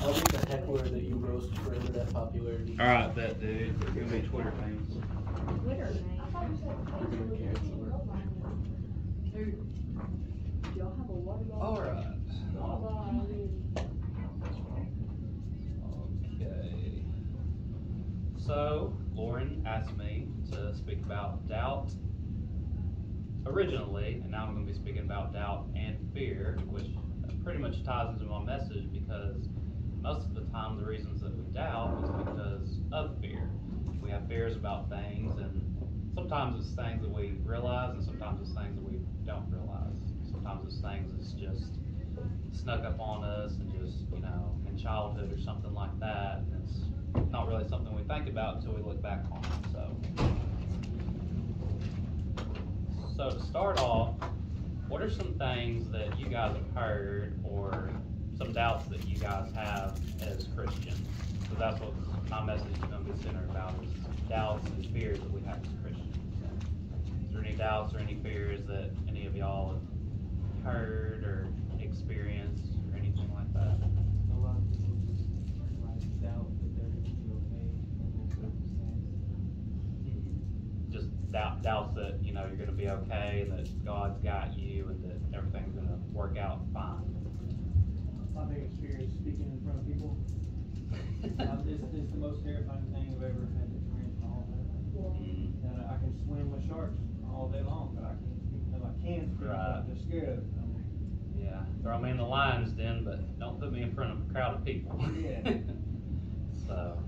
I'll be the heckler that you roast for internet popularity. All right, bet, dude. It's gonna be Twitter names. Twitter name. You're gonna cancel her. Y'all have a water All right. Okay. So, Lauren asked me to speak about doubt originally, and now I'm going to be speaking about doubt and fear, which pretty much ties into my message because most of the time the reasons that we doubt is because of fear. We have fears about things, and sometimes it's things that we realize, and sometimes it's things that we don't realize. Sometimes it's things that's just snuck up on us and just, you know, in childhood or something like that. And it's not really something we think about until we look back on it. So, so to start off, what are some things that you guys have heard or some doubts that you guys have as Christians? So that's what my message is going to be centered about is doubts and fears that we have as Christians. Is there any doubts or any fears that any of y'all have heard or experienced or anything like that? A lot of people just doubt that they're gonna be okay in their circumstance. Just doubt, doubts that, you know, you're gonna be okay and that God's got you and that everything's gonna work out fine. My biggest fear is speaking in front of people. Um, it's, it's the most terrifying thing I've ever had to experience in my whole life. Mm, And I can swim with sharks all day long, but I can't speak, no, I can speak, Right. I'm just scared of it. Yeah, throw me in the lion's den, but don't put me in front of a crowd of people. Yeah. So,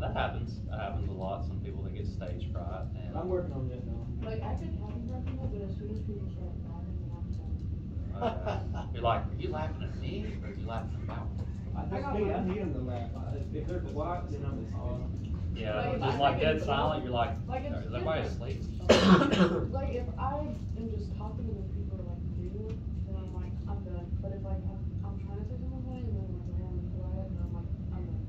that happens, that happens a lot, some people that get stage fright and. I'm working on that though. Like, I could talk in front of people, but as soon as people start laughing, I'm done. Okay. You're like, are you laughing at me or are you laughing about me? I I got just I one. need them to laugh. If they're quiet, then I'm just. Yeah, Like, if just I- like dead silent, you're like, Like, it's is everybody different. asleep? Like, if I am just talking and then people are like breathing, then I'm like, I'm done. But if like, I'm, I'm trying to say something and then like, I'm quiet, and I'm like, I'm done.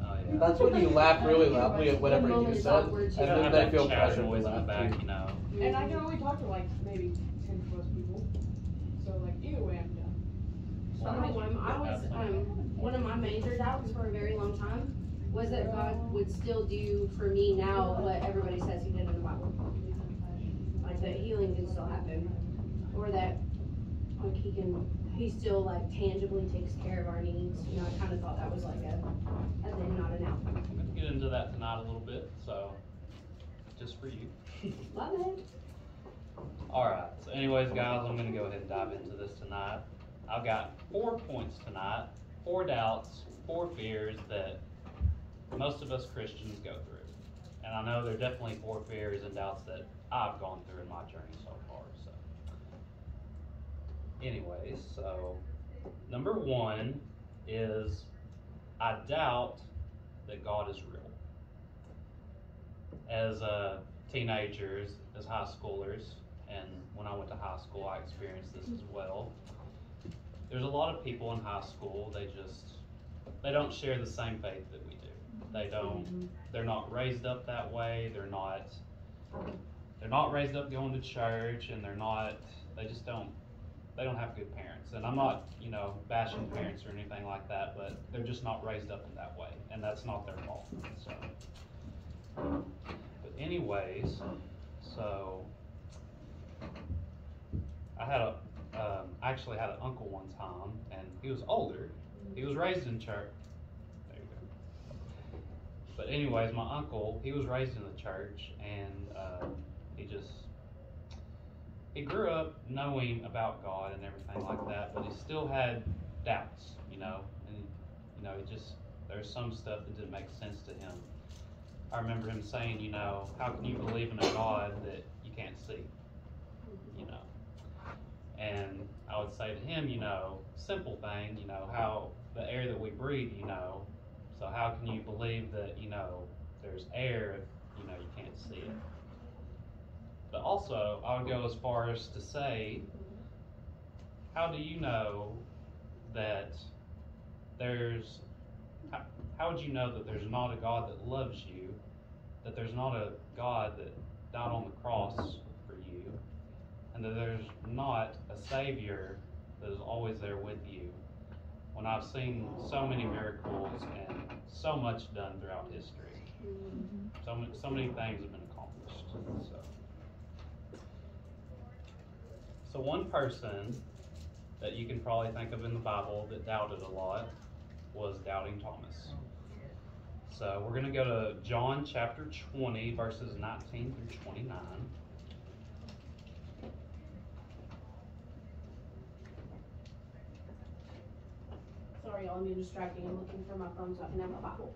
Oh, yeah. That's when you laugh really loudly at whatever you said, and You gotta then have they that feel chatter pressure to noise in the laugh back, too. you know. And I can only talk to like maybe ten plus people. So like, either way, I'm done. So of them, I was, um, one of my major doubts for a very long time was that God would still do for me now what everybody says he did in the Bible. Like that healing can still happen, or that, like he can, he still like tangibly takes care of our needs, you know, I kinda thought that was like a, a then, not an out. I'm gonna get into that tonight a little bit, so, just for you. Love it. Alright, so anyways, guys, I'm gonna go ahead and dive into this tonight. I've got four points tonight, four doubts, four fears that most of us Christians go through. And I know there are definitely four fears and doubts that I've gone through in my journey so far, so. Anyways, so, number one is I doubt that God is real. As uh, teenagers, as high schoolers, and when I went to high school, I experienced this as well. There's a lot of people in high school, they just, they don't share the same faith that we do. They don't, mm-hmm. they're not raised up that way, they're not, they're not raised up going to church, and they're not, they just don't, they don't have good parents. And I'm not, you know, bashing parents or anything like that, but they're just not raised up in that way, and that's not their fault, so. But anyways, so, I had a, um, I actually had an uncle one time, and he was older. He was raised in church. There you go. But anyways, my uncle, he was raised in the church, and uh, he just he grew up knowing about God and everything like that, but he still had doubts, you know, and you know, he just there's some stuff that didn't make sense to him. I remember him saying, you know, how can you believe in a God that you can't see? And I would say to him, you know, simple thing, you know, how the air that we breathe, you know, so how can you believe that, you know, there's air if, you know, you can't see it? But also, I would go as far as to say, how do you know that there's, how, how would you know that there's not a God that loves you, that there's not a God that died on the cross and that there's not a Savior that is always there with you when I've seen so many miracles and so much done throughout history. So many, so many things have been accomplished. So, so one person that you can probably think of in the Bible that doubted a lot was doubting Thomas. So we're going to go to John chapter 20, verses 19 through 29. Sorry, y'all, I'm being distracting. I'm looking for my phone so I can have my Bible.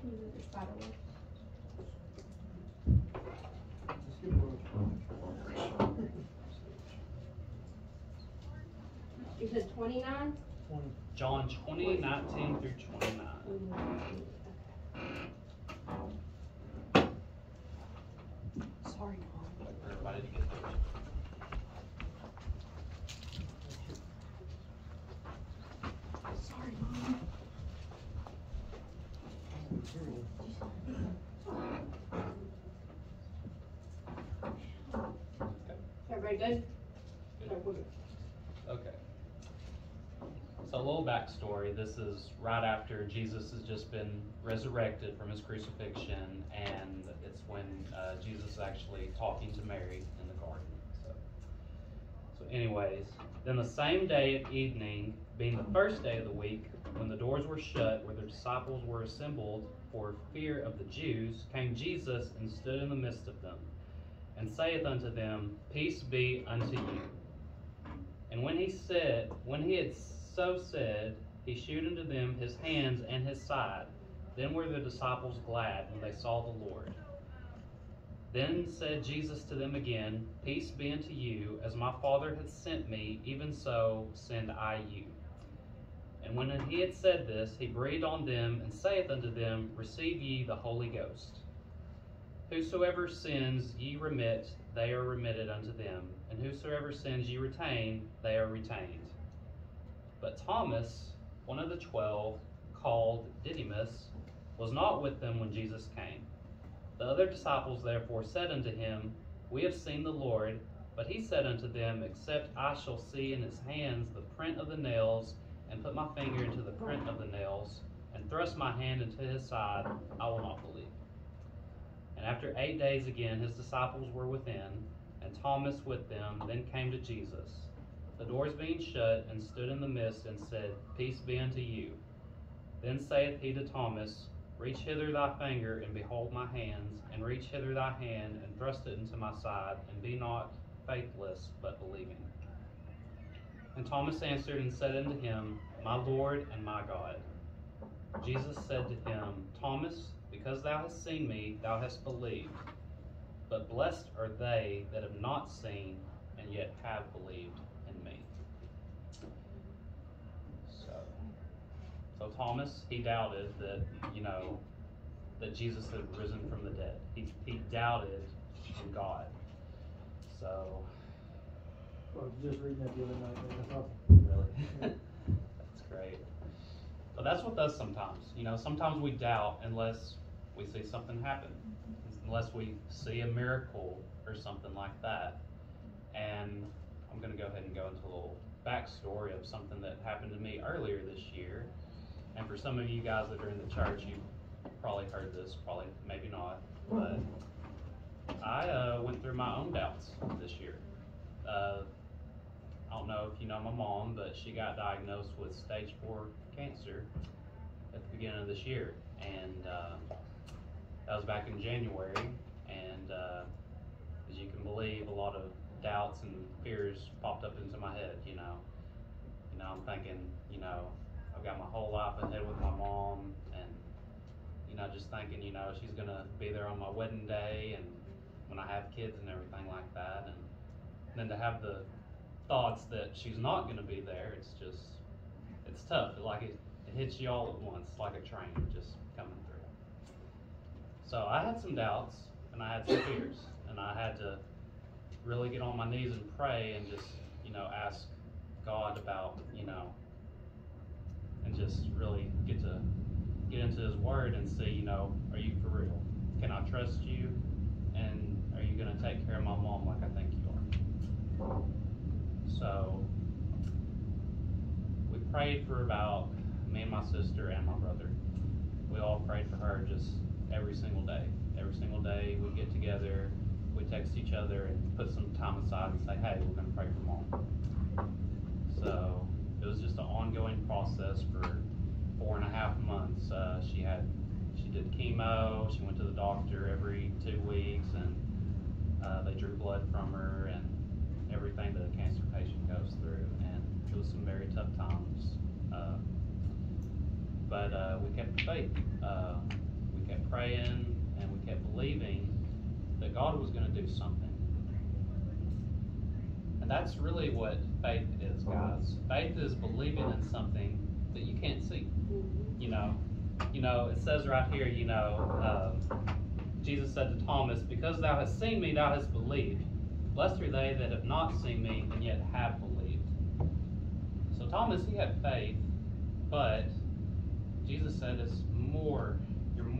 Can you move your spider web? You said twenty-nine? Twenty. John 20, 19 through 29. Sorry, Mom. Everybody to get there. Sorry, Mom. Good? Okay. So a little backstory. This is right after Jesus has just been resurrected from his crucifixion, and it's when uh, Jesus is actually talking to Mary in the garden. So, so anyways, then the same day at evening, being the first day of the week, when the doors were shut, where the disciples were assembled for fear of the Jews, came Jesus and stood in the midst of them, and saith unto them, Peace be unto you. And when he said, when he had so said, he shewed unto them his hands and his side. Then were the disciples glad when they saw the Lord. Then said Jesus to them again, Peace be unto you, as my Father hath sent me, even so send I you. And when he had said this, he breathed on them, and saith unto them, Receive ye the Holy Ghost. Whosoever sins ye remit, they are remitted unto them, and whosoever sins ye retain, they are retained. But Thomas, one of the twelve, called Didymus, was not with them when Jesus came. The other disciples therefore said unto him, We have seen the Lord. But he said unto them, Except I shall see in his hands the print of the nails, and put my finger into the print of the nails, and thrust my hand into his side, I will not believe. And after eight days again his disciples were within, and Thomas with them, then came to Jesus, the doors being shut, and stood in the midst, and said, Peace be unto you. Then saith he to Thomas, Reach hither thy finger, and behold my hands, and reach hither thy hand, and thrust it into my side, and be not faithless, but believing. And Thomas answered and said unto him, My Lord and my God. Jesus said to him, Thomas, because thou hast seen me, thou hast believed. But blessed are they that have not seen and yet have believed in me. So, so Thomas, he doubted that, you know, that Jesus had risen from the dead. He, he doubted in God. So, I was just reading that the other night, man, that's awesome. Really? that's great. But that's what does sometimes. You know, sometimes we doubt unless we see something happen, unless we see a miracle or something like that. And I'm going to go ahead and go into a little backstory of something that happened to me earlier this year. And for some of you guys that are in the church, you've probably heard this, probably maybe not. But I uh, went through my own doubts this year. Uh, I don't know if you know my mom, but she got diagnosed with stage four cancer at the beginning of this year, and uh, that was back in January. And uh, as you can believe, a lot of doubts and fears popped up into my head. You know, you know, I'm thinking, you know, I've got my whole life ahead with my mom, and you know, just thinking, you know, she's gonna be there on my wedding day, and when I have kids and everything like that, and then to have the thoughts that she's not to be there, it's just, it's tough. Like it, it hits you all at once, like a train just coming through. So I had some doubts and I had some fears, and I had to really get on my knees and pray and just, you know, ask God about, you know, and just really get to get into His Word and see, you know, are you for real? Can I trust you? And are you going to take care of my mom like I think you are? So we prayed for about me and my sister and my brother. We all prayed for her just every single day. Every single day we get together, we text each other and put some time aside and say, hey, we're gonna pray for mom. So it was just an ongoing process for four and a half months. Uh, she had, she did chemo, she went to the doctor every two weeks and uh, they drew blood from her and everything that a cancer patient goes through. And it was some very tough times. Uh, but uh, we kept faith. Uh, praying and we kept believing that God was going to do something. And that's really what faith is, guys. Faith is believing in something that you can't see. You know, you know, it says right here, you know, um, Jesus said to Thomas, "Because thou hast seen me, thou hast believed. Blessed are they that have not seen me and yet have believed." So Thomas, he had faith, but Jesus said it's more.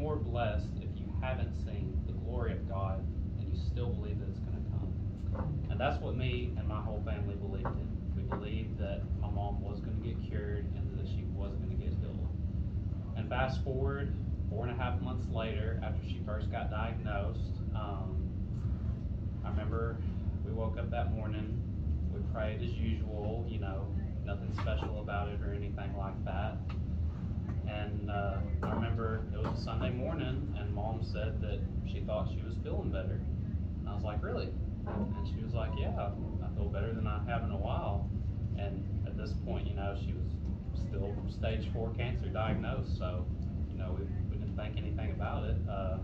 More blessed if you haven't seen the glory of God and you still believe that it's going to come. And that's what me and my whole family believed in. We believed that my mom was going to get cured and that she was going to get healed. And fast forward four and a half months later, after she first got diagnosed, um, I remember we woke up that morning, we prayed as usual, you know, nothing special about it or anything like that. And uh, I remember it was a Sunday morning, and mom said that she thought she was feeling better. And I was like, Really? And she was like, Yeah, I feel better than I have in a while. And at this point, you know, she was still stage four cancer diagnosed, so, you know, we, we didn't think anything about it. Uh,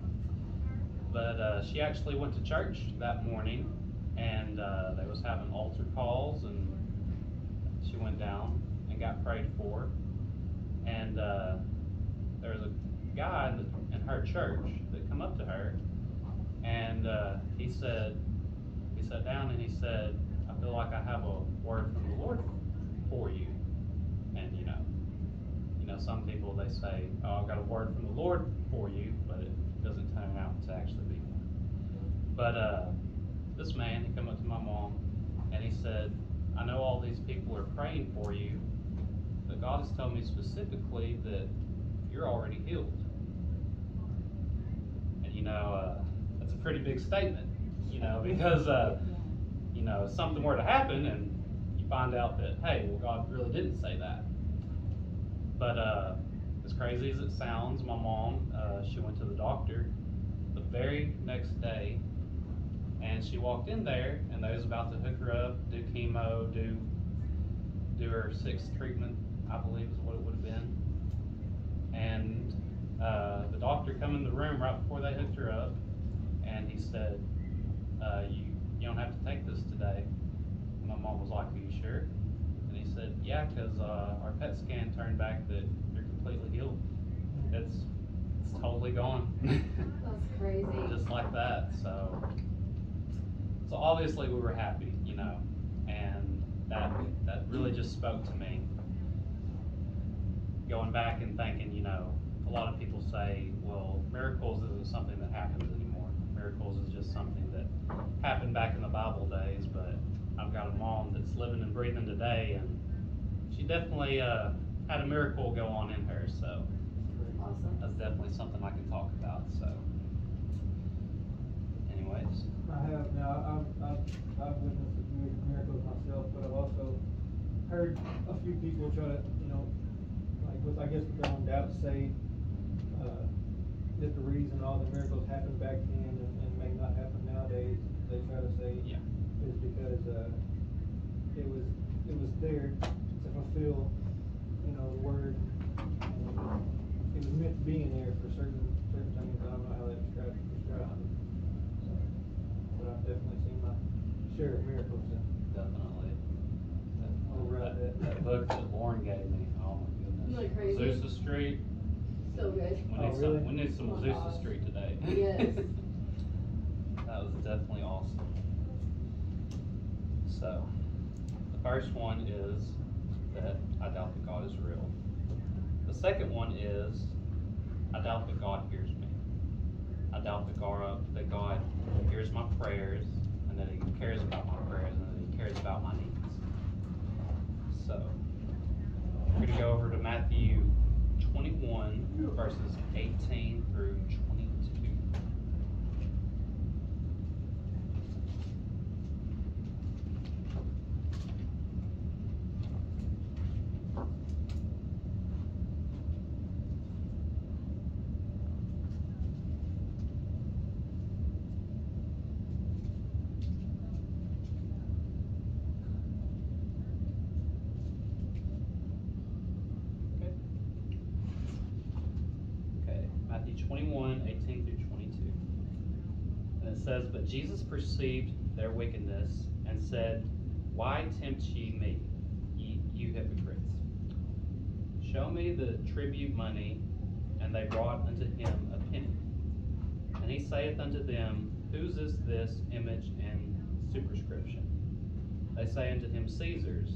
but uh, she actually went to church that morning, and uh, they was having altar calls, and she went down and got prayed for. And uh, there was a guy in, her church that come up to her, and uh, he said, he sat down and he said, I feel like I have a word from the Lord for you. And you know, you know, some people they say, "Oh, I got a word from the Lord for you," but it doesn't turn out to actually be one. But uh, this man, he come up to my mom, and he said, "I know all these people are praying for you, but God has told me specifically that you're already healed." And you know, uh, that's a pretty big statement, you know, because uh, you know, something were to happen and you find out that, hey, well, God really didn't say that. But uh, as crazy as it sounds, my mom, uh, she went to the doctor the very next day, and she walked in there, and they was about to hook her up, do chemo, do do her sixth treatment, I believe is what it would have been. And uh, the doctor come in the room right before they hooked her up, and he said, uh, "You you don't have to take this today." And my mom was like, "Are you sure?" And he said, "Yeah, because uh, our PET scan turned back that you're completely healed. It's it's totally gone." That's crazy. just like that. So, so obviously we were happy, you know, and that that really just spoke to me. Going back and thinking, you know, a lot of people say, well, miracles isn't something that happens anymore. Miracles is just something that happened back in the Bible days. But I've got a mom that's living and breathing today, and she definitely uh, had a miracle go on in her. So Awesome. that's definitely something I can talk about. So, anyways, I have, now, I've, I've, I've witnessed a few miracles myself, but I've also heard a few people try to, you know, like with, I guess their own say, uh, that the reason all the miracles happened back then and, and may not happen nowadays, they try to say Yeah. is because, uh, it was, it was there to fulfill, you know, the word. and It was, it was meant to be in there for certain, certain things, I don't know how they describe, describe it. So, But I've definitely seen my share of miracles and definitely. I'll write That, that. that book that Lauren gave me, oh my goodness. Crazy? Azusa Street. So good. We Oh, need really? some, we need some Oh my Azusa gosh. Street today. Yes. That was definitely awesome. So, the first one is that I doubt that God is real. The second one is I doubt that God hears me. I doubt that God, that God hears my prayers and that He cares about my prayers and that He cares about my needs. So, we're gonna go over to Matthew twenty-one, verses eighteen through twenty-two. Okay. Okay, Matthew 21, 18 through 22. And it says, Jesus perceived their wickedness and said, Why tempt ye me, ye, you hypocrites? Show me the tribute money. And they brought unto him a penny. And he saith unto them, Whose is this image and superscription? They say unto him, Caesar's.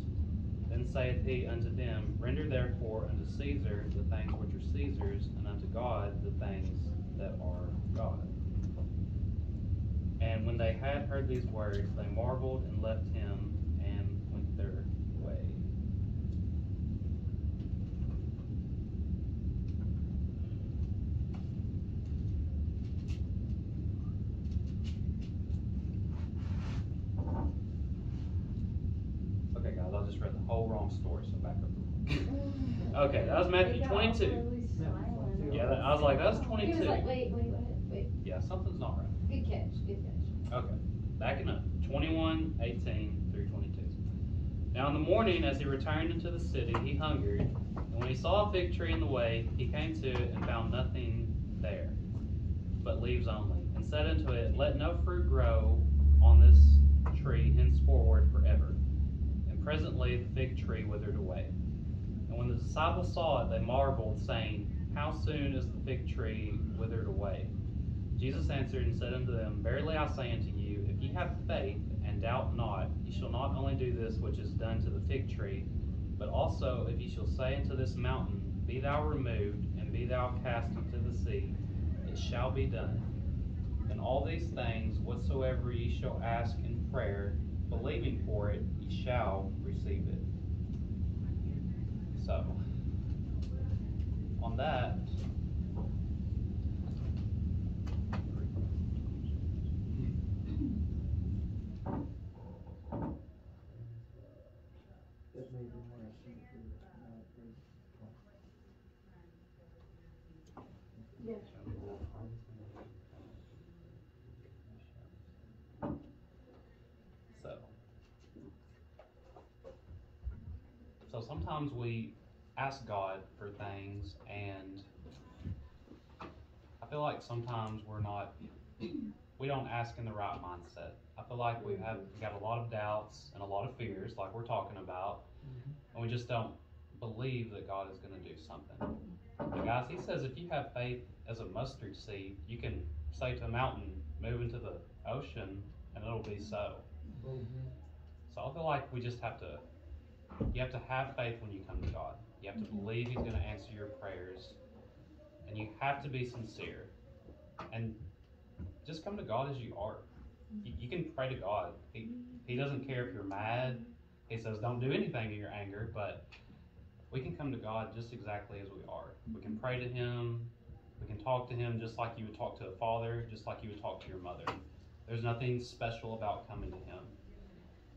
Then saith he unto them, Render therefore unto Caesar the things which are Caesar's, and unto God the things that are God. And when they had heard these words, they marveled and left him and went their way. Okay, guys, I just read the whole wrong story, so back up. Okay, that was Matthew 22. Yeah, that- I was like, that's He was 22. like, wait, wait, wait, wait, Yeah, something's not right. Catch, good catch. Okay, backing up, 21, 18 through 22. Now in the morning, as he returned into the city, he hungered, and when he saw a fig tree in the way, he came to it and found nothing there, but leaves only, and said unto it, Let no fruit grow on this tree henceforward forever. And presently the fig tree withered away. And when the disciples saw it, they marveled, saying, How soon is the fig tree withered away? Jesus answered and said unto them, Verily I say unto you, if ye have faith and doubt not, ye shall not only do this which is done to the fig tree, but also if ye shall say unto this mountain, Be thou removed, and be thou cast into the sea, it shall be done. And all these things, whatsoever ye shall ask in prayer, believing for it, ye shall receive it. So, on that, For- So. So sometimes we ask God for things and I feel like sometimes we're not, we don't ask in the right mindset. I feel like we have, got a lot of doubts and a lot of fears, like we're talking about, and we just don't believe that God is gonna do something. But guys, he says if you have faith as a mustard seed, you can say to a mountain, move into the ocean, and it'll be so. Mm-hmm. So I feel like we just have to, you have to have faith when you come to God. You have to mm-hmm. believe He's going to answer your prayers, and you have to be sincere. And just come to God as you are. You, you can pray to God. He, he doesn't care if you're mad. He says, don't do anything in your anger, but we can come to God just exactly as we are. We can pray to Him. We can talk to Him just like you would talk to a father, just like you would talk to your mother. There's nothing special about coming to Him.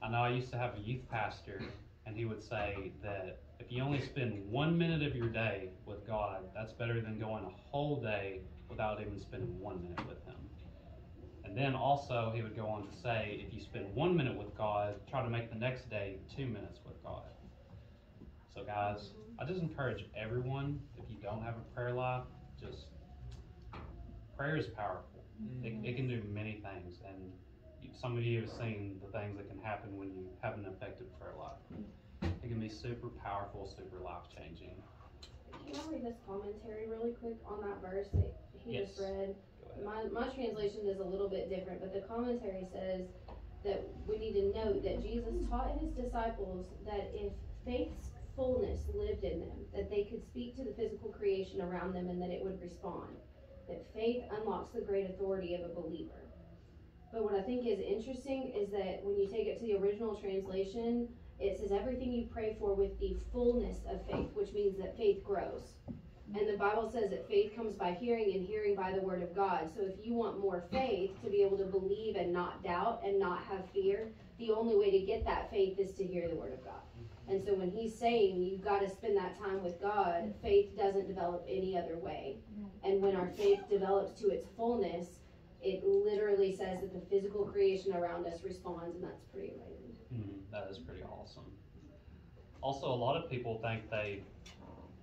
I know I used to have a youth pastor, and he would say that if you only spend one minute of your day with God, that's better than going a whole day without even spending one minute with Him. And then also, he would go on to say, if you spend one minute with God, try to make the next day two minutes with God. So, guys, I just encourage everyone, if you don't have a prayer life, just prayer is powerful. It, it can do many things, and some of you have seen the things that can happen when you have an effective prayer life. It can be super powerful, super life changing. Can I read this commentary really quick on that verse that he just Yes. read? My, my translation is a little bit different, but the commentary says that we need to note that Jesus taught his disciples that if faith's fullness lived in them, that they could speak to the physical creation around them and that it would respond. That faith unlocks the great authority of a believer. But what I think is interesting is that when you take it to the original translation, it says everything you pray for with the fullness of faith, which means that faith grows. And the Bible says that faith comes by hearing and hearing by the word of God. So if you want more faith to be able to believe and not doubt and not have fear, the only way to get that faith is to hear the word of God. And so when he's saying you've got to spend that time with God, faith doesn't develop any other way. And when our faith develops to its fullness, it literally says that the physical creation around us responds, and that's pretty amazing. Mhm, that is pretty awesome. Also, a lot of people think they,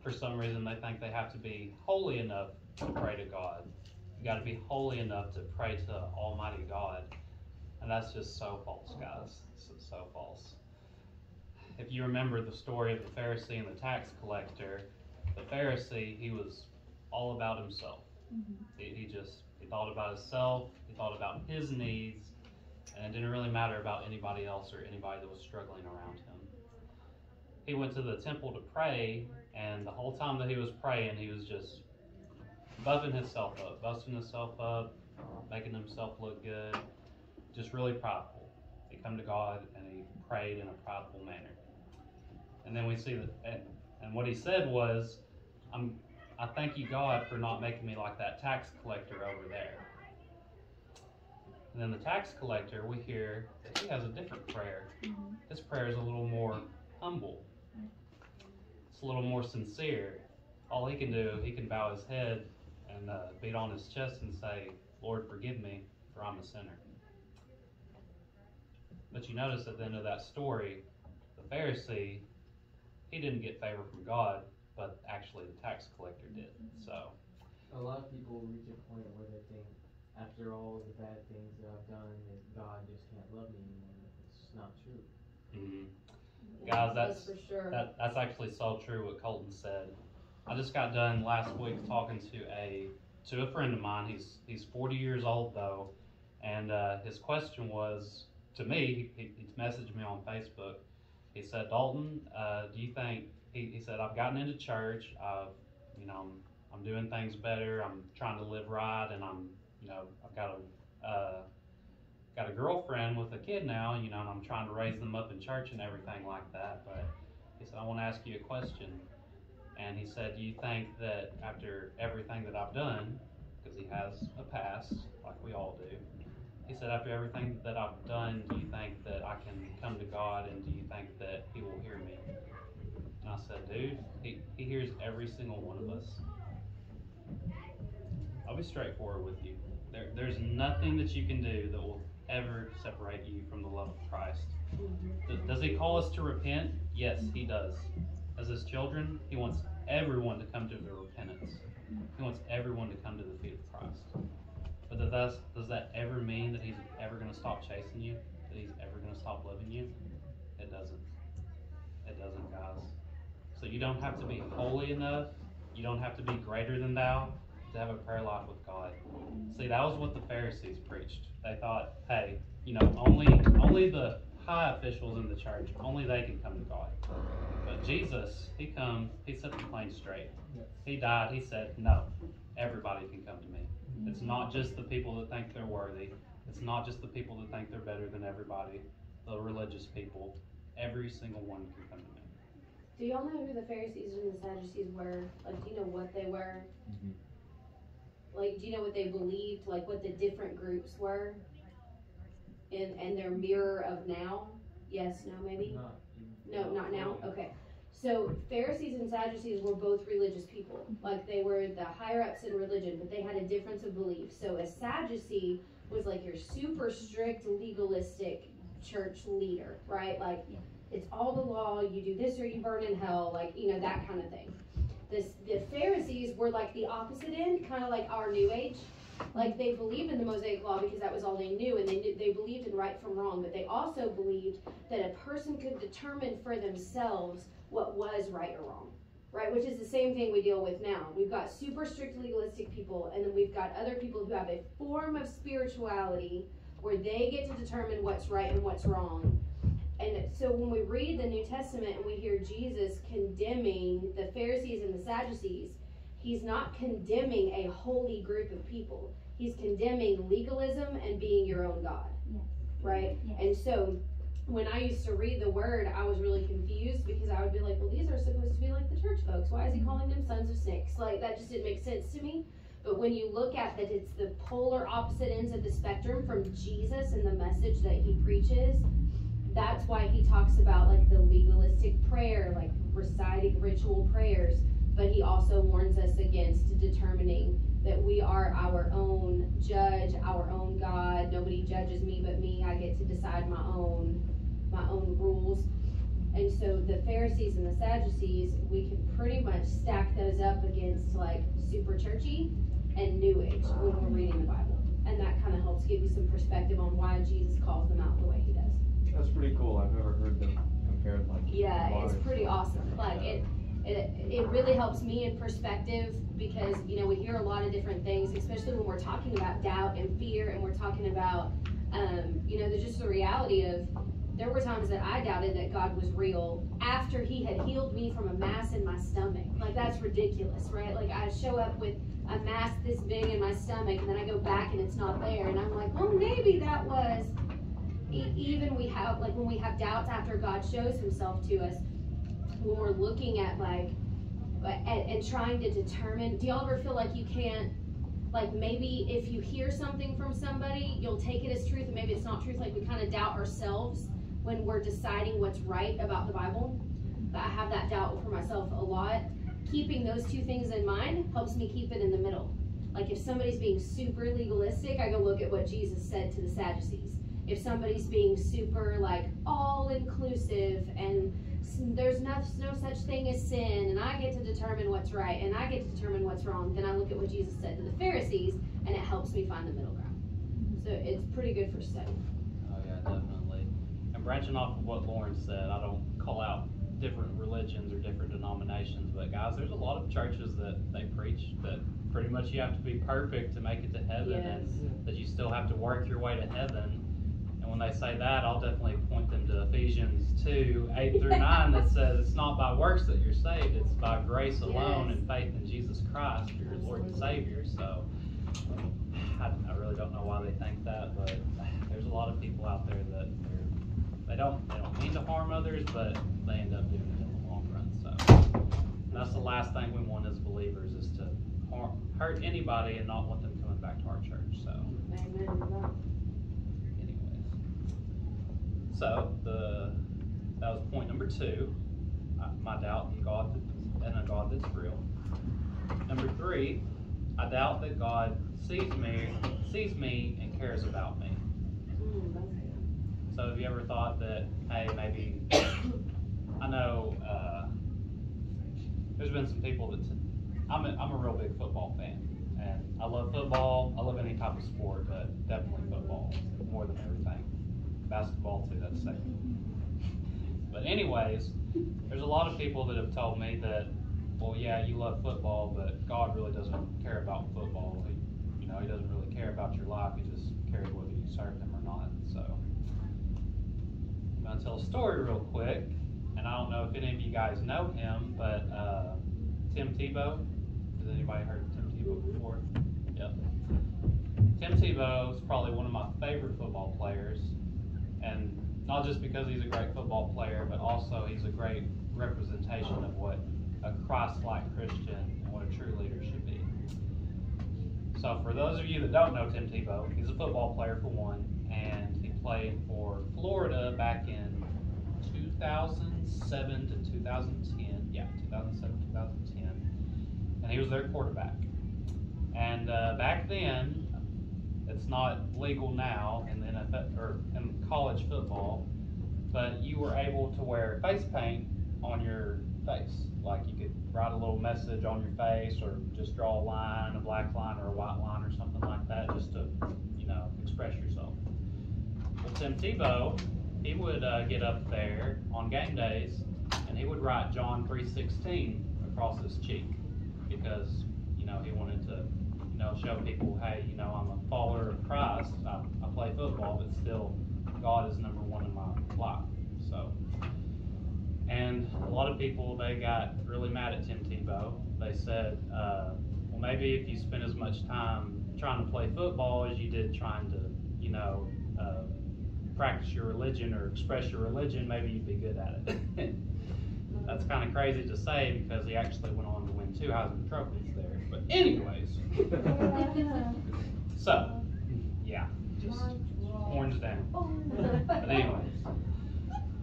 for some reason, they think they have to be holy enough to pray to God. You got to be holy enough to pray to Almighty God, and that's just so false, guys. So, so false. If you remember the story of the Pharisee and the tax collector, the Pharisee he was all about himself. Mm-hmm. He, he just he thought about himself. He thought about his needs, and it didn't really matter about anybody else or anybody that was struggling around him. He went to the temple to pray, and the whole time that he was praying, he was just buffing himself up, busting himself up, making himself look good, just really prideful. He come to God and he prayed in a prideful manner. And then we see that, and, and what he said was, "I'm, I thank you God for not making me like that tax collector over there." And then the tax collector, we hear that he has a different prayer. Mm-hmm. His prayer is a little more humble. It's a little more sincere. All he can do, he can bow his head and uh, beat on his chest and say, Lord, forgive me, for I'm a sinner. But you notice at the end of that story, the Pharisee, he didn't get favor from God, but actually the tax collector did. So, A lot of people reach a point where they think, after all the bad things that I've done, that God just can't love me anymore. It's not true. mhm. Guys, that's- for sure. That, that's actually so true what Colton said. I just got done last week talking to a to a friend of mine. He's he's 40 years old though, and uh, his question was to me. He, he messaged me on Facebook. He said, Dalton, uh, do you think? He, he said I've gotten into church. I've you know I'm, I'm doing things better. I'm trying to live right, and I'm you know I've got a uh, got a girlfriend with a kid now, you know, and I'm trying to raise them up in church and everything like that. But he said, I want to ask you a question. And he said, Do you think that after everything that I've done, because he has a past, like we all do, he said, After everything that I've done, do you think that I can come to God and do you think that He will hear me? And I said, Dude, He, he hears every single one of us. I'll be straightforward with you. There, there's nothing that you can do that will ever separate you from the love of Christ. Mm-hmm. Does he call us to repent? Yes, he does. As his children, he wants everyone to come to the repentance. He wants everyone to come to the feet of Christ. But does that, does that ever mean that he's ever going to stop chasing you? That he's ever going to stop loving you? It doesn't. It doesn't, guys. So you don't have to be holy enough. You don't have to be greater than thou to have a prayer life with God. See, that was what the Pharisees preached. They thought, hey, you know, only only the high officials in the church, only they can come to God. But Jesus, he come, he set the plane straight. Yes. He died, he said, no, everybody can come to me. It's not just the people that think they're worthy. It's not just the people that think they're better than everybody, the religious people. Every single one can come to me. Do y'all know who the Pharisees and the Sadducees were? Like, do you know what they were? Mhm. Like, do you know what they believed? Like, what the different groups were? And and their mirror of now? Yes, no, maybe? Not No, not now? Okay. So Pharisees and Sadducees were both religious people. Like they were the higher ups in religion, but they had a difference of belief. So a Sadducee was like your super strict legalistic church leader, right? Like it's all the law, you do this or you burn in hell, like you know, that kind of thing. This the Pharisees were like the opposite end, kind of like our new age. Like they believed in the Mosaic law because that was all they knew, and they knew, they believed in right from wrong. But they also believed that a person could determine for themselves what was right or wrong, right? Which is the same thing we deal with now. We've got super strict legalistic people, and then we've got other people who have a form of spirituality where they get to determine what's right and what's wrong. And so when we read the New Testament and we hear Jesus condemning the Pharisees and the Sadducees, he's not condemning a holy group of people. he's condemning legalism and being your own God. Yes. Right? Yes. And so when I used to read the word, I was really confused because I would be like, well, these are supposed to be like the church folks. Why is he calling them sons of snakes? Like, that just didn't make sense to me. But when you look at that, it's the polar opposite ends of the spectrum from Jesus and the message that he preaches. That's why he talks about like the legalistic prayer, like reciting ritual prayers. But he also warns us against determining that we are our own judge, our own God. Nobody judges me but me. I get to decide my own my own rules. And so the Pharisees and the Sadducees, we can pretty much stack those up against like super churchy and new age when we're reading the Bible. And that kind of helps give you some perspective on why Jesus calls them out the way he does. That's pretty cool. I've never heard them compared like. Yeah, it's pretty awesome. Like it, it, it really helps me in perspective because you know we hear a lot of different things, especially when we're talking about doubt and fear, and we're talking about, um, you know, there's just the reality of there were times that I doubted that God was real after He had healed me from a mass in my stomach. Like that's ridiculous, right? Like I show up with a mass this big in my stomach, and then I go back and it's not there, and I'm like, well, maybe that was even we have like when we have doubts after God shows himself to us when we're looking at like and, and trying to determine do y'all ever feel like you can't like maybe if you hear something from somebody you'll take it as truth and maybe it's not truth? Like we kind of doubt ourselves when we're deciding what's right about the bible. I have that doubt for myself a lot. Keeping those two things in mind helps me keep it in the middle. Like if somebody's being super legalistic i go look at what jesus said to the sadducees if somebody's being super like all inclusive and there's no, no such thing as sin and I get to determine what's right and I get to determine what's wrong, then I look at what Jesus said to the Pharisees and it helps me find the middle ground. Mm-hmm. So it's pretty good for study. Oh yeah, definitely. And branching off of what Lauren said, I don't call out different religions or different denominations, but guys, there's a lot of churches that they preach that pretty much you have to be perfect to make it to heaven, and that you still have to work your way to heaven. When they say that, I'll definitely point them to Ephesians two eight through nine that says it's not by works that you're saved; it's by grace alone Yes. and faith in Jesus Christ, your Lord and Savior. So. I, I really don't know why they think that, but there's a lot of people out there that they're, don't they don't mean to harm others, but they end up doing it in the long run. So that's the last thing we want as believers is to harm, hurt anybody and not want them coming back to our church. So, Amen to that. anyways, so the that was point number two. My doubt in God and a God that's real. Number three, I doubt that God sees me, sees me, and cares about me. So have you ever thought that, hey, maybe, I know, uh, there's been some people that, I'm a, I'm a real big football fan. And I love football, I love any type of sport, but definitely football more than everything. Basketball too, that's second. But anyways, there's a lot of people that have told me that, well, yeah, you love football, but God really doesn't care about football. He, you know, He doesn't really care about your life. He just cares whether you serve Him or not. So, I'm gonna tell a story real quick, and I don't know if any of you guys know him, but uh, Tim Tebow. Has anybody heard of Tim Tebow before? Yep. Tim Tebow is probably one of my favorite football players, and not just because he's a great football player, but also he's a great representation of what a Christ-like Christian and what a true leader should be. So for those of you that don't know Tim Tebow, he's a football player for one, and he played for Florida back in 2007 to 2010. Yeah, 2007 2010, and he was their quarterback. And uh, back then, it's not legal now in the or in college football, but you were able to wear face paint on your face. Like you could write a little message on your face, or just draw a line, a black line or a white line, or something like that, just to you know express yourself. Well, Tim Tebow, he would uh, get up there on game days, and he would write John three sixteen across his cheek, because you know he wanted to you know show people, hey, you know I'm a follower of Christ. I, I play football, but still, God is number one in my life. So. And a lot of people, they got really mad at Tim Tebow. They said, uh, well, maybe if you spend as much time trying to play football as you did trying to, you know, uh, practice your religion or express your religion, maybe you'd be good at it. That's kind of crazy to say because he actually went on to win two Heisman trophies there. But anyways, so yeah, just horns down. But anyways,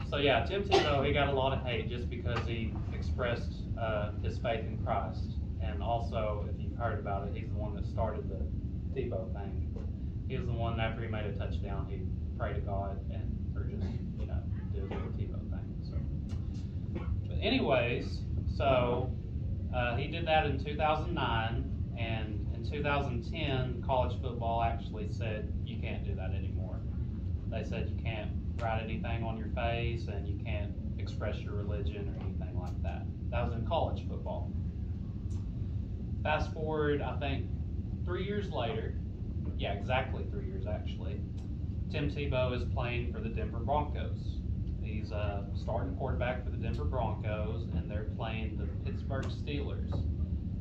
so yeah, Tim Tebow he got a lot of hate just because he expressed uh, his faith in Christ, and also if you've heard about it, he's the one that started the Tebow thing. He was the one after he made a touchdown, he prayed to God and or just you know did his little Tebow thing. So, but anyways, so uh, he did that in 2009, and in 2010, college football actually said you can't do that anymore. They said you can't write anything on your face and you can't express your religion or anything like that. That was in college football. Fast forward, I think, three years later, yeah, exactly three years actually, Tim Tebow is playing for the Denver Broncos. He's a starting quarterback for the Denver Broncos, and they're playing the Pittsburgh Steelers.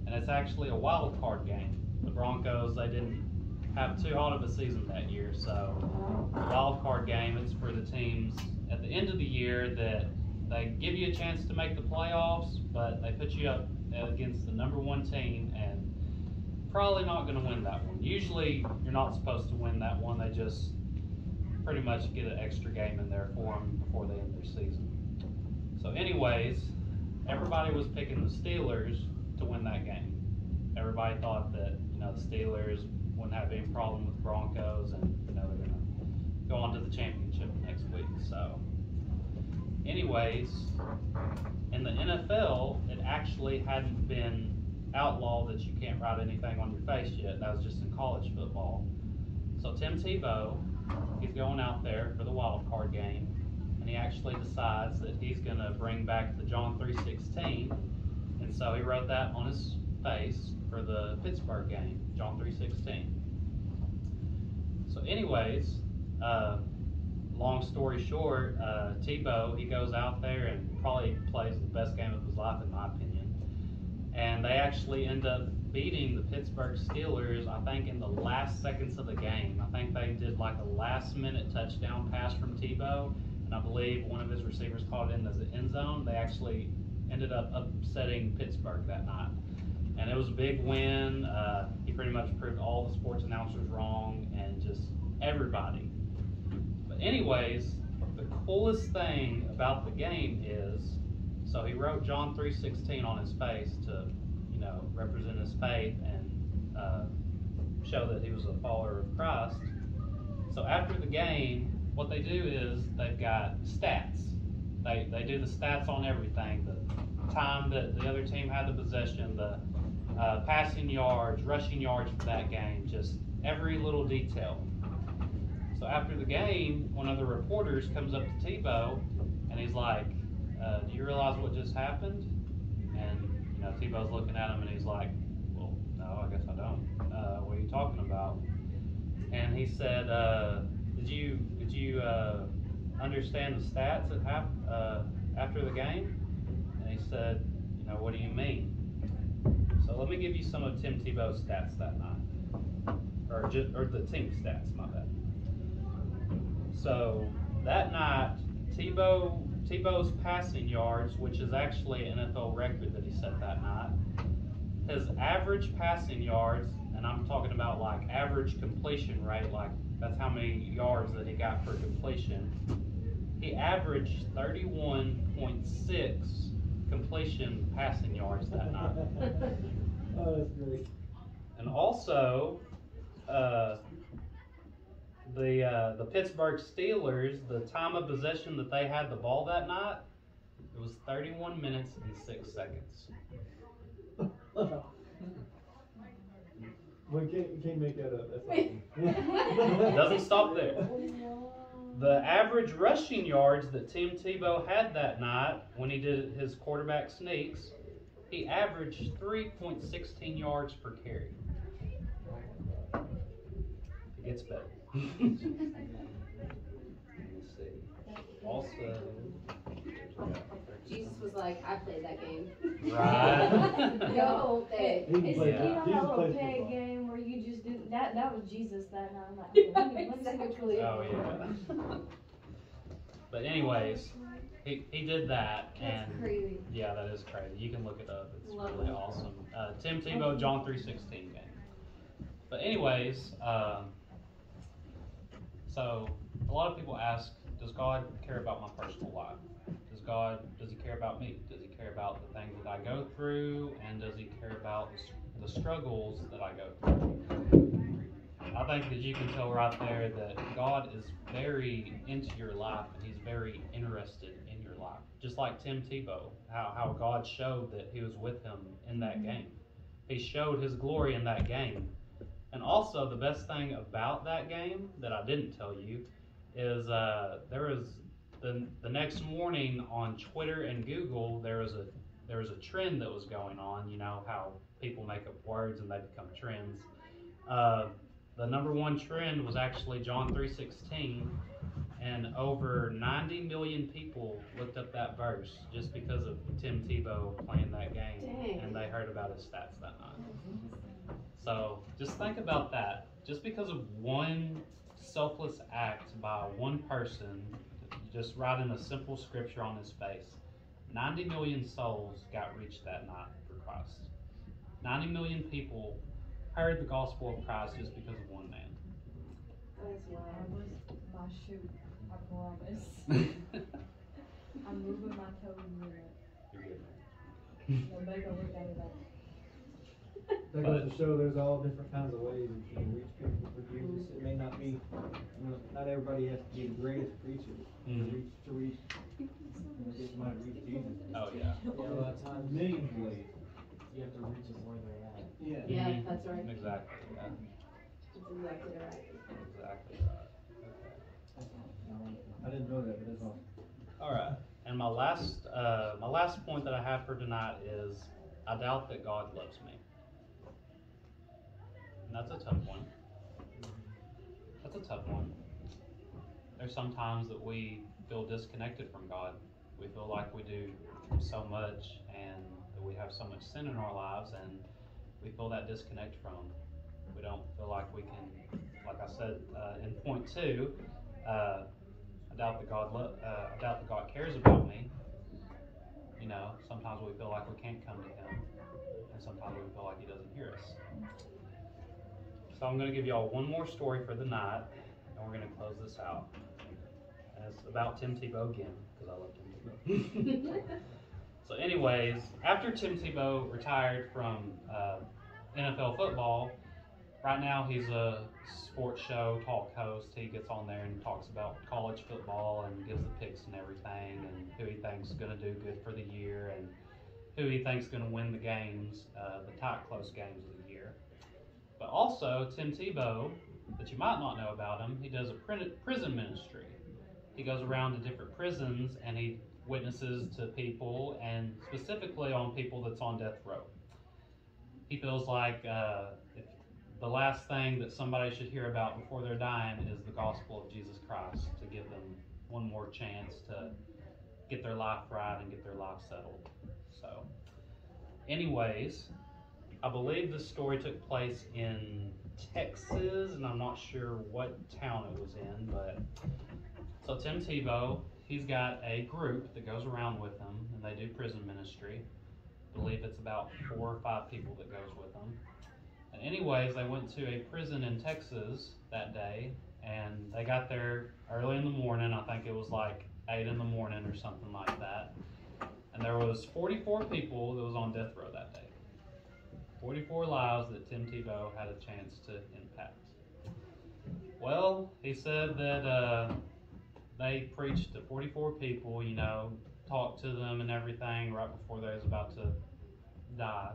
And it's actually a wild card game. The Broncos, they didn't have too hot of a season that year, so the wild card game is for the teams at the end of the year that they give you a chance to make the playoffs, but they put you up against the number one team and probably not going to win that one. Usually, you're not supposed to win that one. They just pretty much get an extra game in there for them before they end their season. So, anyways, everybody was picking the Steelers to win that game. Everybody thought that you know the Steelers wouldn't have any problem with Broncos, and you know they're gonna go on to the championship next week. So, anyways, in the NFL, it actually hadn't been outlawed that you can't write anything on your face yet. That was just in college football. So Tim Tebow, he's going out there for the wild card game, and he actually decides that he's going to bring back the John 3:16, and so he wrote that on his for the Pittsburgh game, John 3:16. So, anyways, uh, long story short, uh, Tebow he goes out there and probably plays the best game of his life in my opinion, and they actually end up beating the Pittsburgh Steelers, I think, in the last seconds of the game. I think they did like a last minute touchdown pass from Tebow, and I believe one of his receivers caught it in the end zone. They actually ended up upsetting Pittsburgh that night. And it was a big win. Uh, he pretty much proved all the sports announcers wrong and just everybody. But, anyways, the coolest thing about the game is so he wrote John 3:16 on his face to you know, represent his faith and uh, show that he was a follower of Christ. So after the game, what they do is they've got stats. They, they do the stats on everything the time that the other team had the possession, the uh, passing yards, rushing yards for that game, just every little detail. So after the game, one of the reporters comes up to Tebow and he's like, uh, Do you realize what just happened? And you know, Tebow's looking at him and he's like, well, no, I guess I don't. Uh, what are you talking about? And he said, uh, did you did you uh, understand the stats that hap- uh, after the game? And he said, you know, what do you mean? So let me give you some of Tim Tebow's stats that night, or just or the team stats, my bad. So that night, Tebow Tebow's passing yards, which is actually an NFL record that he set that night, his average passing yards, and I'm talking about like average completion rate, like that's how many yards that he got per completion. He averaged 31.6 completion passing yards that night. Oh, that's great. And also, uh, the uh, the Pittsburgh Steelers, the time of possession that they had the ball that night, it was 31 minutes and six seconds. We can't, we can't make that up, that's It doesn't stop there. The average rushing yards that Tim Tebow had that night when he did his quarterback sneaks, he averaged 3.16 yards per carry. It gets better. Let me see. Also, Jesus was like, I played that game. Right. the whole thing. He can It's, play- you know Jesus how a plays peg game where you just do, that, that was Jesus that night. I'm like, okay, let me, let me see which Exactly. Oh yeah. but anyways, he, he did that That's and crazy. yeah, that is crazy. You can look it up. It's Love really it. awesome. Uh, Tim Tebow, John three sixteen game. But anyways, um, so a lot of people ask, does God care about my personal life? Does God does He care about me? Does He care about the things that I go through, and does He care about the, the struggles that I go through? I think that you can tell right there that God is very into your life and He's very interested life. Just like Tim Tebow, how, how God showed that He was with him in that game. He showed His glory in that game. And also, the best thing about that game that I didn't tell you is uh, there was the, the next morning on Twitter and Google, there was a there was a trend that was going on. You know how people make up words and they become trends. Uh, the number one trend was actually John 3:16, and over 90 million people looked up that verse just because of Tim Tebow playing that game, Dang. and they heard about his stats that night. So just think about that. Just because of one selfless act by one person, just writing a simple scripture on his face, 90 million souls got reached that night for Christ. 90 million people heard the gospel of Christ just because of one man. That's I wild. was my shoot. I promise. I'm moving my toes in it. good, man. No makeup look at it like. That goes to show there's all different kinds of ways that you can reach people for Jesus. It may not be, you know, not everybody has to be the greatest preacher to Mhm. reach, to reach, you know, get somebody to reach Jesus. Oh, yeah. Yeah, a lot of times Millions of ways. you have to reach them where they're at. Yeah. Yeah, Mhm. that's right. Exactly. Yeah. That's exactly right. I didn't know that, but that's awesome. All right. And my last, uh, my last point that I have for tonight is, I doubt that God loves me. And that's a tough one. That's a tough one. There's sometimes that we feel disconnected from God. We feel like we do so much and that we have so much sin in our lives and we feel that disconnect from. Him. We don't feel like we can, like I said uh, in point two, uh, I doubt that God lo- uh, I doubt that God cares about me. You know, sometimes we feel like we can't come to Him, and sometimes we feel like He doesn't hear us. So I'm going to give y'all one more story for the night, and we're going to close this out. And it's about Tim Tebow again, because I love Tim Tebow. so, anyways, after Tim Tebow retired from uh, NFL football, right now he's a sports show talk host. He gets on there and talks about college football and gives the picks and everything, and who he thinks is going to do good for the year, and who he thinks is going to win the games, uh, the tight, close games of the year. But also, Tim Tebow, that you might not know about him, he does a prison ministry. He goes around to different prisons and he witnesses to people, and specifically on people that's on death row. He feels like uh, the last thing that somebody should hear about before they're dying is the gospel of Jesus Christ to give them one more chance to get their life right and get their life settled. So, anyways, I believe this story took place in Texas, and I'm not sure what town it was in, but so Tim Tebow, he's got a group that goes around with him, and they do prison ministry. I believe it's about four or five people that goes with them. And anyways, they went to a prison in Texas that day, and they got there early in the morning. I think it was like eight in the morning or something like that. And there was 44 people that was on death row that day. 44 lives that Tim Tebow had a chance to impact. Well, he said that uh, they preached to 44 people, you know, talked to them and everything right before they was about to die.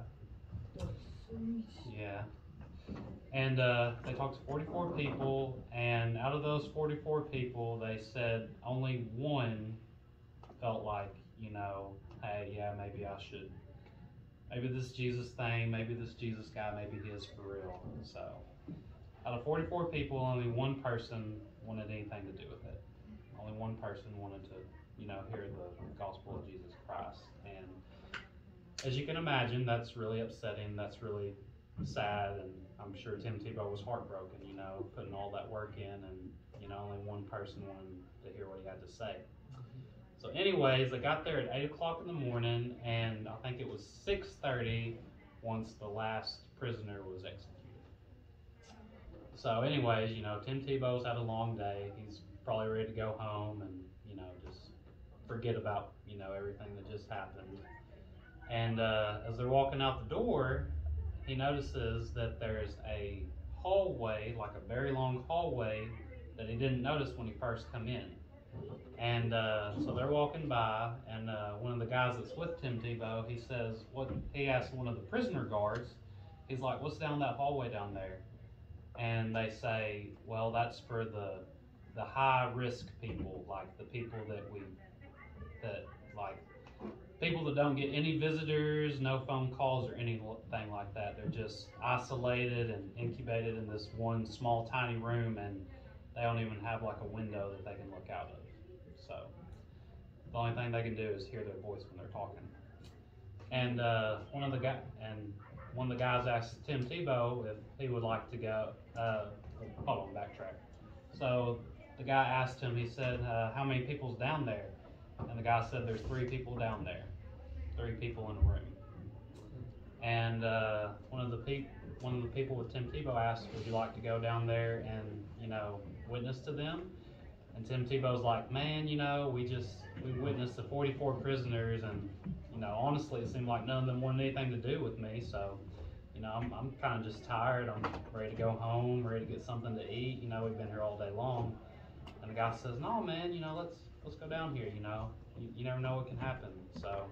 Yeah. And uh, they talked to 44 people, and out of those 44 people, they said only one felt like, you know, hey, yeah, maybe I should, maybe this Jesus thing, maybe this Jesus guy, maybe he is for real. So, out of 44 people, only one person wanted anything to do with it. Only one person wanted to, you know, hear the gospel of Jesus Christ. And as you can imagine, that's really upsetting. That's really sad, and I'm sure Tim Tebow was heartbroken, you know, putting all that work in, and you know, only one person wanted to hear what he had to say. So, anyways, I got there at eight o'clock in the morning, and I think it was six thirty once the last prisoner was executed. So, anyways, you know, Tim Tebow's had a long day. He's probably ready to go home and you know just forget about you know everything that just happened. And uh, as they're walking out the door, he notices that there's a hallway, like a very long hallway, that he didn't notice when he first come in. And uh, so they're walking by, and uh, one of the guys that's with Tim Tebow, he says, "What?" He asks one of the prisoner guards. He's like, "What's down that hallway down there?" And they say, "Well, that's for the the high risk people, like the people that we that like people that don't get any visitors, no phone calls or anything like that. They're just isolated and incubated in this one small tiny room and they don't even have like a window that they can look out of. So the only thing they can do is hear their voice when they're talking. And uh, one of the guy and one of the guys asked Tim Tebow if he would like to go. Uh, hold on, backtrack. So the guy asked him. He said, uh, "How many people's down there?" And the guy said, "There's three people down there, three people in a room." And uh, one of the people, one of the people with Tim Tebow asked, "Would you like to go down there and you know witness to them?" And Tim Tebow's like, "Man, you know, we just we witnessed the 44 prisoners, and you know, honestly, it seemed like none of them wanted anything to do with me. So, you know, I'm I'm kind of just tired. I'm ready to go home, ready to get something to eat. You know, we've been here all day long." And the guy says, "No, man, you know, let's let's go down here. You know, you, you never know what can happen." So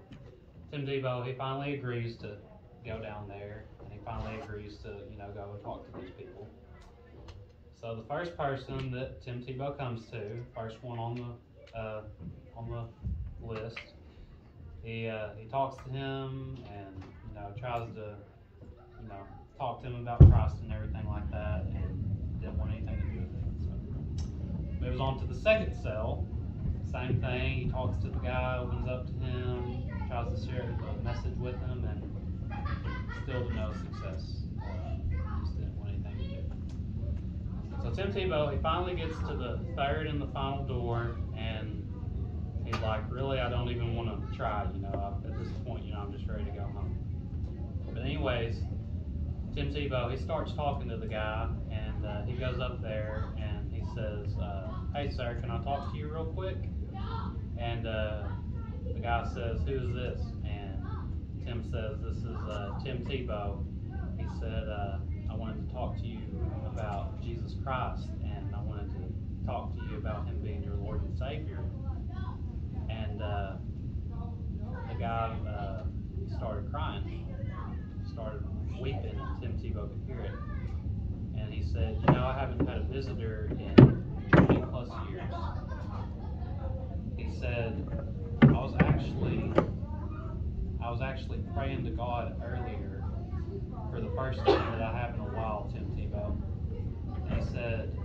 Tim Tebow, he finally agrees to go down there, and he finally agrees to you know go and talk to these people. So the first person that Tim Tebow comes to, first one on the uh, on the list, he uh, he talks to him and you know tries to you know talk to him about Christ and everything like that, and didn't want anything to do with it. So moves on to the second cell. Same thing. He talks to the guy, opens up to him, tries to share the message with them, and still to no success. Uh, just didn't want anything to do. So Tim Tebow, he finally gets to the third and the final door, and he's like, "Really, I don't even want to try. You know, at this point, you know, I'm just ready to go home." But anyways, Tim Tebow, he starts talking to the guy, and uh, he goes up there and he says, uh, "Hey, sir, can I talk to you real quick?" And uh, the guy says, "Who is this?" And Tim says, "This is uh, Tim Tebow." He said, uh, "I wanted to talk to you about Jesus Christ, and I wanted to talk to you about Him being your Lord and Savior." And uh, the guy uh, started crying, started weeping, and Tim Tebow could hear it. And he said, "You know, I haven't had a visitor in 20 plus years." He said, "I was actually, I was actually praying to God earlier for the first time that I have in a while, Tim Tebow." He said,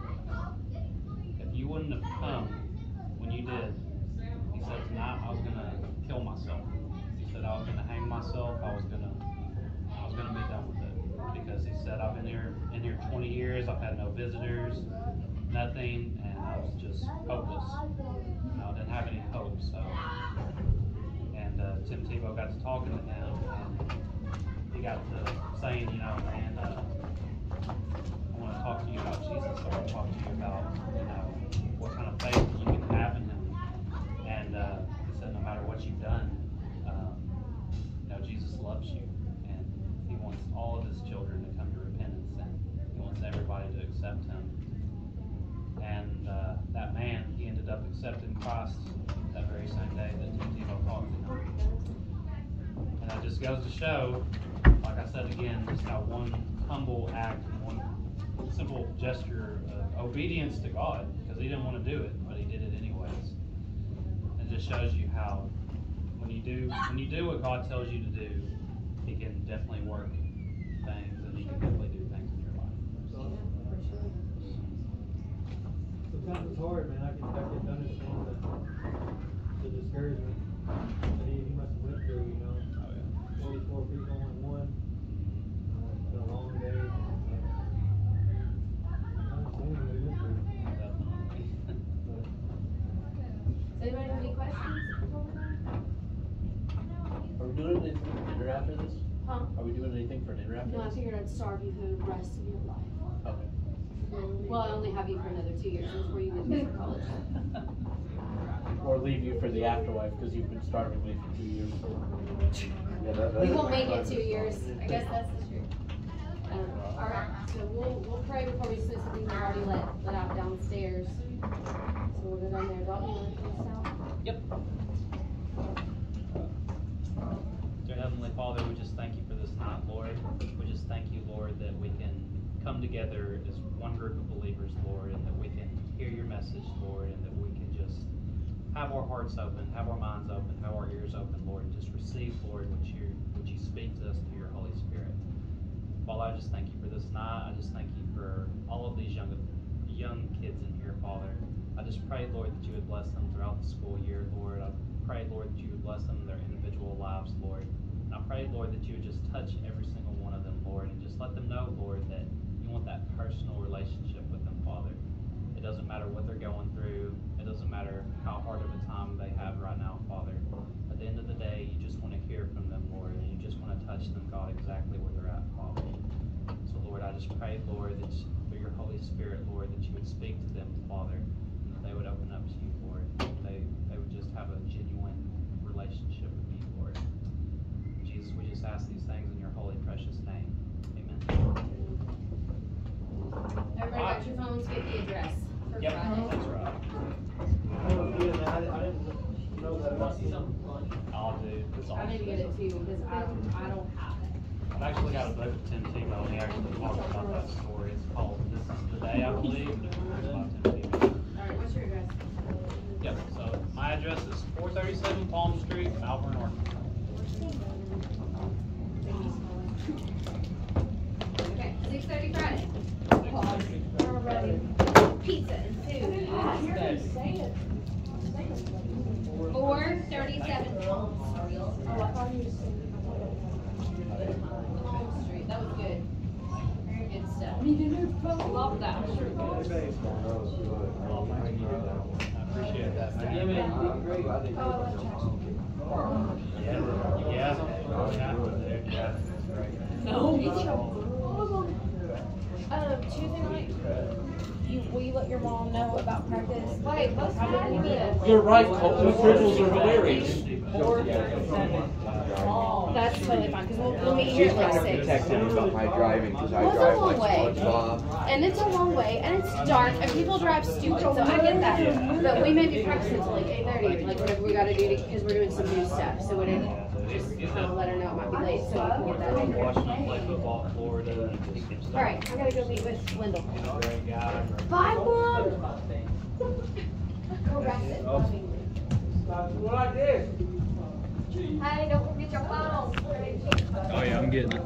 "If you wouldn't have come when you did," he said, "tonight I was gonna kill myself." He said, "I was gonna hang myself. I was gonna." I was gonna be done with it because he said I've been here in here 20 years. I've had no visitors, nothing, and I was just hopeless. You know, I didn't have any hope. So, and uh, Tim Tebow got to talking to him, and he got to saying, you know, man, uh, I want to talk to you about Jesus. I want to talk to you about, you know, what kind of faith you can have in Him. And uh, he said, no matter what you've done, um, you know, Jesus loves you and he wants all of his children to come to repentance and he wants everybody to accept him. And uh, that man, he ended up accepting Christ that very same day that Tim Tebow talked to him. And that just goes to show, like I said again, just how one humble act one simple gesture of obedience to God, because he didn't want to do it, but he did it anyways. It just shows you how when you do when you do what God tells you to do, He can definitely work things, and He can definitely do things in your life. Sometimes it's hard, man. I can, I can understand the, the discouragement that he, he must have went through, you know people one. It's been a long day. Are we doing anything for dinner after this? Huh? Are we doing anything for dinner after No, I figured I'd starve you for the rest of your life. Okay. Well, I only have you for another two years before you leave for college. Or leave you for the afterlife because you've been starving me for two years. Yeah, that, We won't make it two years. I guess that's the truth. Um, all right, so we'll, we'll pray before we dismiss something things we've already let, let out downstairs. So we'll go down there. Dalton, you wanna close us out? Yep. Dear Heavenly Father, we just thank you for this night, Lord. We just thank you, Lord, that we can come together as one group of believers, Lord, and that we can hear your message, Lord, and that we can just have our hearts open, have our minds open, have our ears open, Lord, and just receive, Lord, what you what you speak to us through your Holy Spirit. Father, I just thank you for this night. I just thank you for all of these young young kids in here, Father. I just pray, Lord, that you would bless them throughout the school year, Lord. I pray, Lord, that you would bless them in their individual lives, Lord. And I pray, Lord, that you would just touch every single one of them, Lord, and just let them know, Lord, that you want that personal relationship with them, Father. It doesn't matter what they're going through. It doesn't matter how hard of a time they have right now, Father. At the end of the day, you just want to hear from them, Lord, and you just want to touch them, God, exactly where they're at, Father. So, Lord, I just pray, Lord, that through your Holy Spirit, Lord, that you would speak to them, Father, and that they would open up to you, Lord. They, they would just have a genuine relationship with you, Lord. Jesus, we just ask these things in your holy, precious name. Amen. Everybody got your phones, get the address for Yep, Friday. that's right. Oh, man, I, I didn't know that about you. I'll do. It's I need to get it too, because I, I don't have it. I've actually got a book with Tim Tebow, and he actually talks about that story. It's called This is the Day, I believe. and it's written by Tim Tebow. Alright, what's your address? Yep, so my address is four thirty-seven Palm Street, Malvern, Arkansas. Okay, six thirty Friday. Pizza and food. Four thirty-seven Palm Street. Palm Street, that was good. Very good stuff. Love that. Oh, thank you. I appreciate that, man. Yeah, man, you did great. Yeah, yeah. Oh, yeah. Um, Tuesday night, you, will you let your mom know about practice? Wait, what's happening? You're right, Colton, rituals are hilarious. That's totally fine, because we'll, we'll meet here She's at like trying to six. protect me about my driving because I Well, it's a drive long like way. SpongeBob. And it's a long way, and it's dark, and people drive stupid, so I get that. But we may be practicing until like eight thirty, like whatever we gotta do because we're doing some new stuff, so we didn't, just kind of let her know it might be late, so we can get that in here. Watching play football Florida and just some stuff. Alright, I gotta go meet with Lyndall. He's a great guy. Bye, mom! Go rest it. What I did. Hey, don't forget your phone. Oh yeah, I'm getting it.